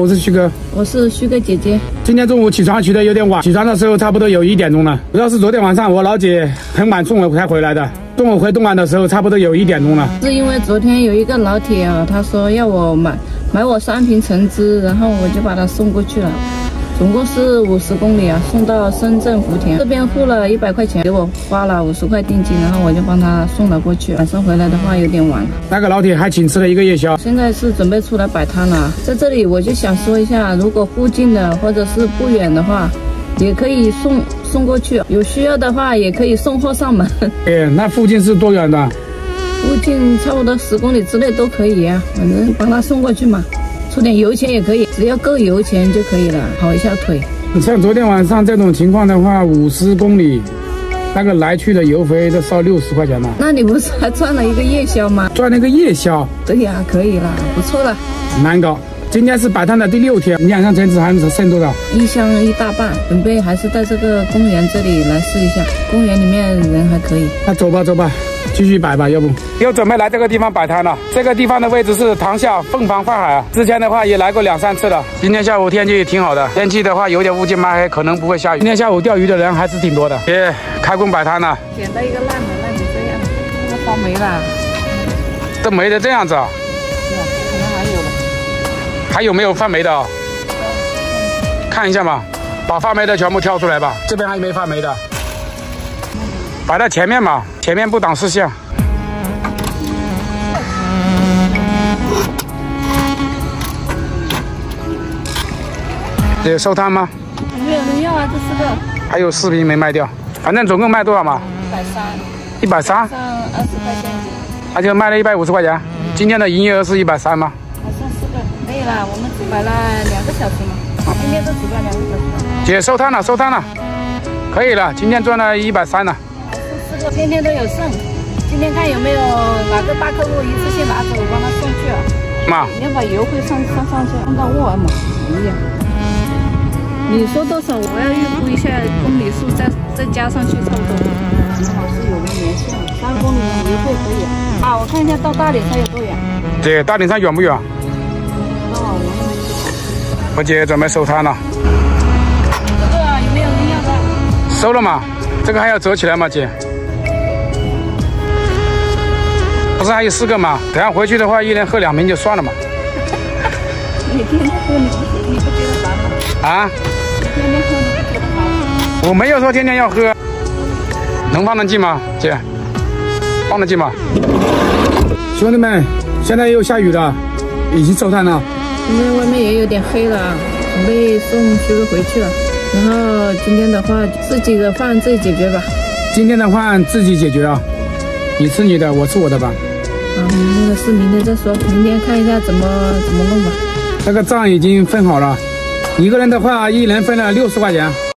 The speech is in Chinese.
我是旭哥，我是旭哥姐姐。今天中午起床起的有点晚，起床的时候差不多有一点钟了。主要是昨天晚上我老姐很晚送我才回来的，中午回东莞的时候差不多有一点钟了。是因为昨天有一个老铁啊，他说要我买买我三瓶橙汁，然后我就把他送过去了。总共是五十公里啊，送到深圳福田这边付了一百块钱，给我花了五十块定金，然后我就帮他送了过去。晚上回来的话有点晚了。那个老铁还请吃了一个夜宵，现在是准备出来摆摊了。在这里我就想说一下，如果附近的或者是不远的话，也可以送送过去。有需要的话也可以送货上门。哎，那附近是多远的？附近差不多十公里之内都可以呀，反正帮他送过去嘛。出点油钱也可以，只要够油钱就可以了，跑一下腿。你像昨天晚上这种情况的话，五十公里，那个来去的油费都烧六十块钱了。那你不是还赚了一个夜宵吗？赚了个夜宵。对呀，可以了，不错了。难搞。今天是摆摊的第六天，两箱橙子还是剩多少？一箱一大半，准备还是在这个公园这里来试一下。公园里面人还可以。那走吧，走吧。继续摆吧，要不又准备来这个地方摆摊了。这个地方的位置是塘下凤凰花海啊，之前的话也来过两三次了。今天下午天气也挺好的，天气的话有点乌漆嘛黑，可能不会下雨。今天下午钓鱼的人还是挺多的。耶，开工摆摊了。捡到一个烂的，烂成这样，都发霉了。都霉的这样子啊？是啊，可能还有吧。还有没有发霉的？看一下嘛，把发霉的全部挑出来吧。这边还有没发霉的？摆在前面嘛，前面不挡视线。有收摊吗？没有人要啊，这四个。还有四瓶没卖掉，反正总共卖多少嘛？一百三。一百三。上二十块钱一斤。那就卖了一百五十块钱。今天的营业额是一百三吗？还剩四个，没有了，我们只摆了两个小时嘛。今天都只摆两个小时。姐收摊了，收摊了，可以了，今天赚了一百三了。天天都有剩。今天看有没有哪个大客户一次性拿走，我帮他送去啊。妈，你要把油费上上上去，送到沃尔玛一样。你说多少？我要预估一下公里数，再再加上去，差不多。正好是有个年限，三公里油费可以。啊，我看一下到大岭山有多远。姐，大岭山远不远？不知道，我我姐准备收摊了。这个有没有人要的？收了吗？这个还要折起来吗，姐？不是还有四个吗？等下回去的话，一人喝两瓶就算了嘛。你天天喝，你你不觉得烦吗？啊？天天喝你不觉得烦？我没有说天天要喝，能放得进吗，姐？放得进吗？兄弟们，现在又下雨了，已经收摊了。现在外面也有点黑了，准备送旭哥回去了。然后今天的话，自己的饭自己解决吧。今天的饭自己解决啊，你吃你的，我吃我的吧。啊，那个事明天再说，明天看一下怎么怎么弄吧。这个账已经分好了，一个人的话，一人分了六十块钱。